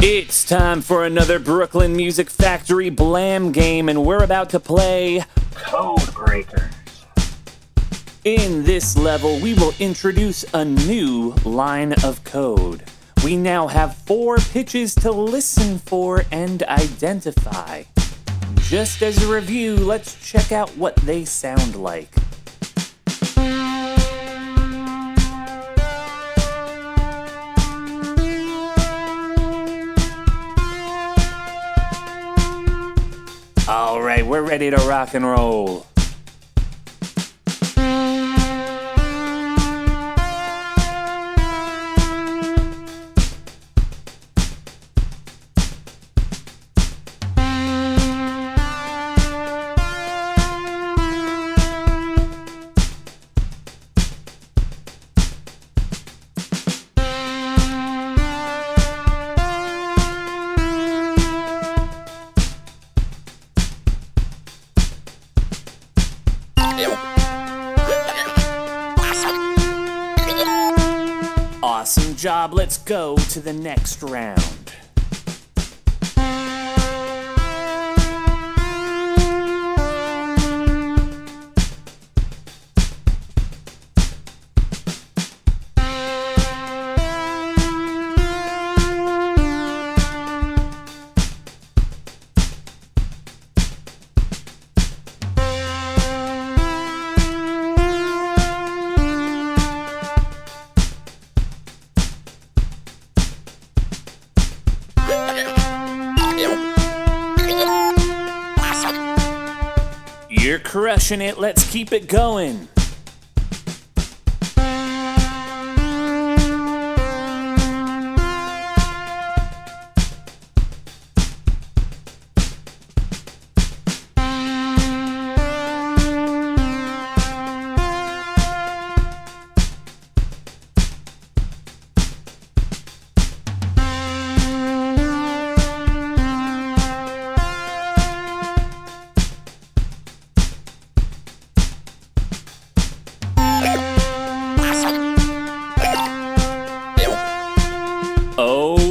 It's time for another Brooklyn Music Factory Blam game, and we're about to play Code Breakers. In this level, we will introduce a new line of code. We now have four pitches to listen for and identify. Just as a review, let's check out what they sound like. All right, we're ready to rock and roll. Awesome job. Let's go to the next round. You're crushing it. Let's keep it going.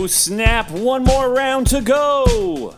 Snap. One more round to go.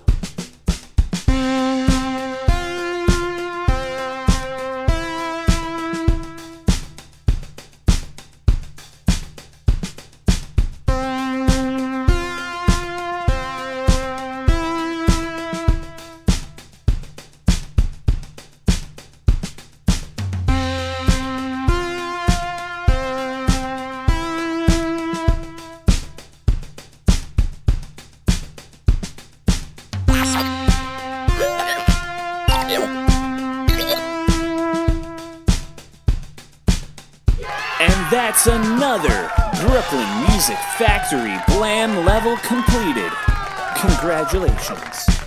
And that's another Brooklyn Music Factory Blam level completed. Congratulations.